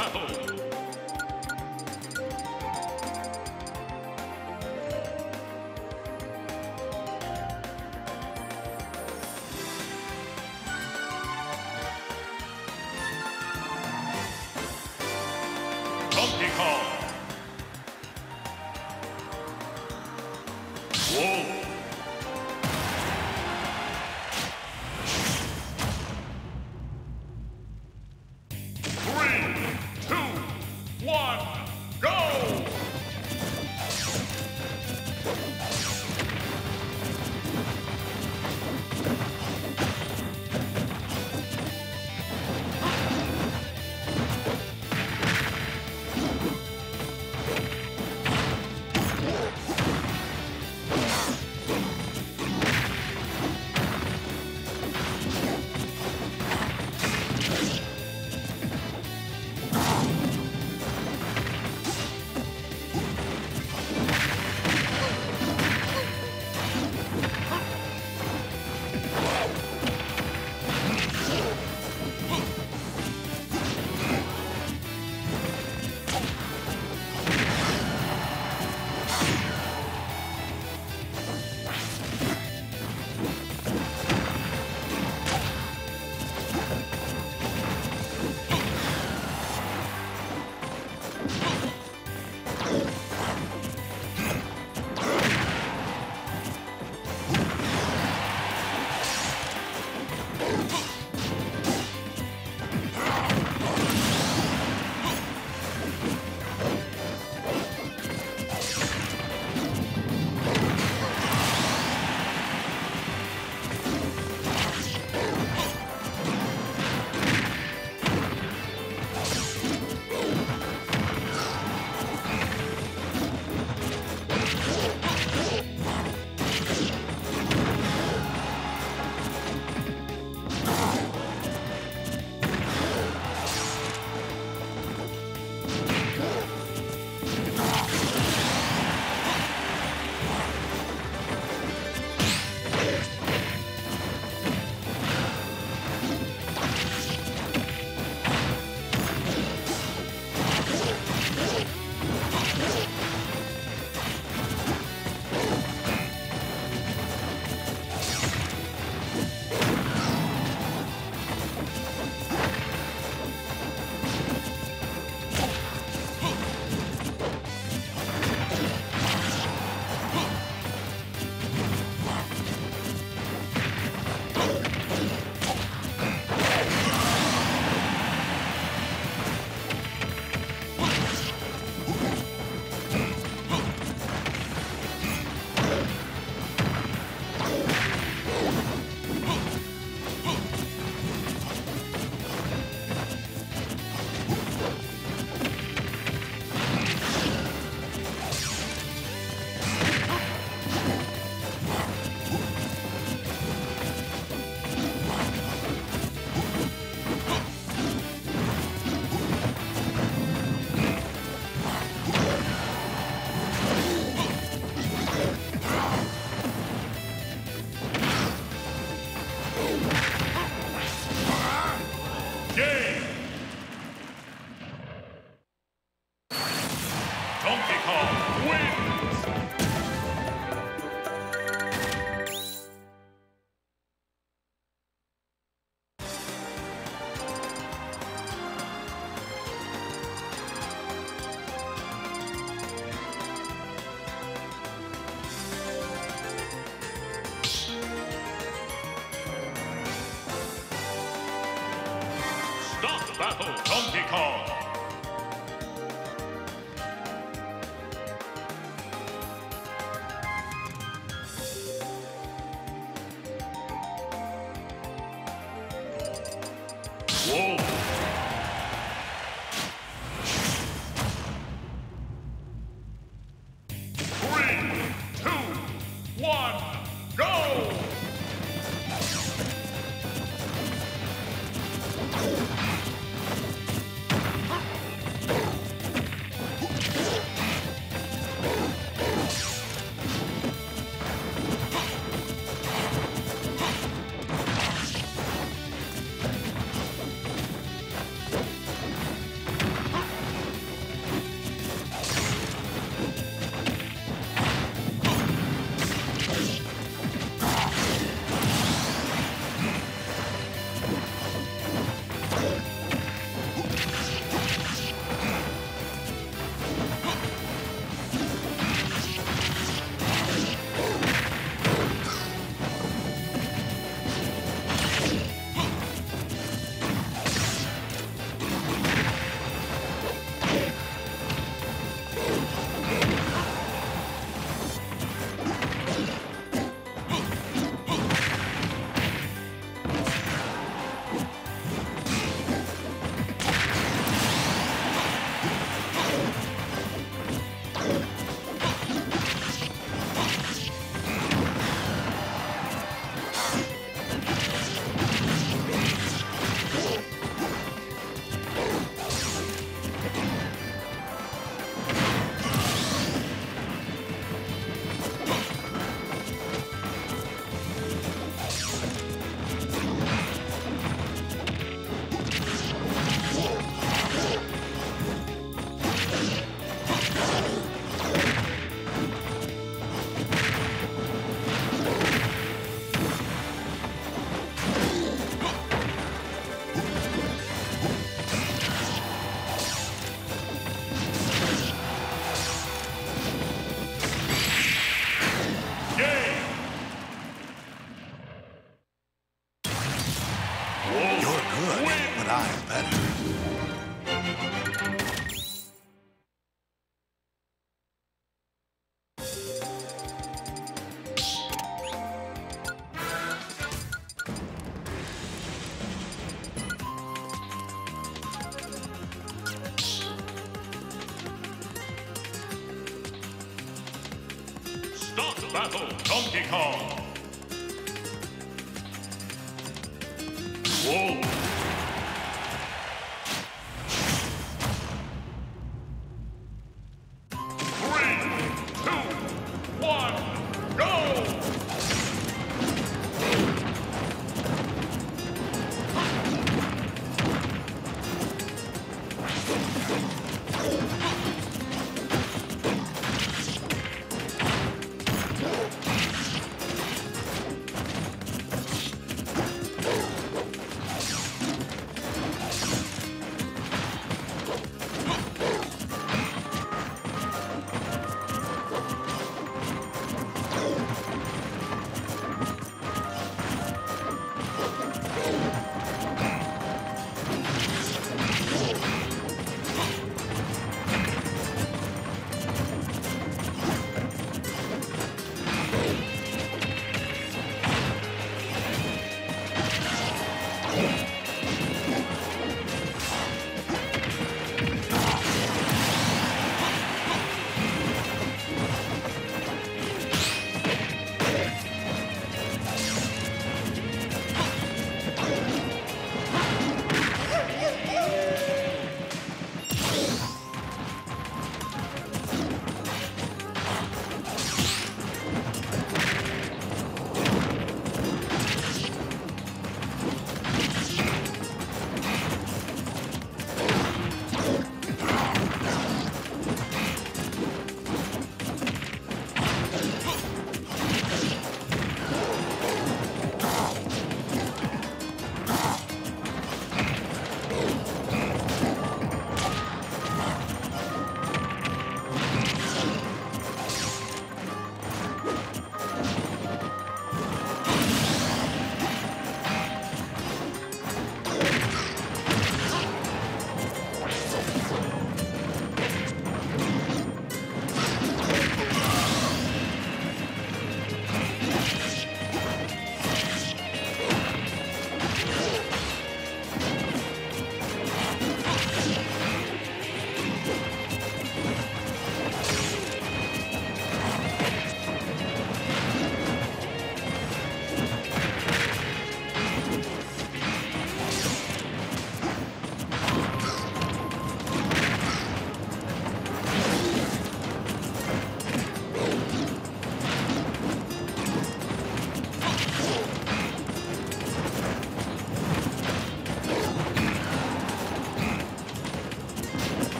battle. Battle, Donkey Kong! Whoa! Three, two, one,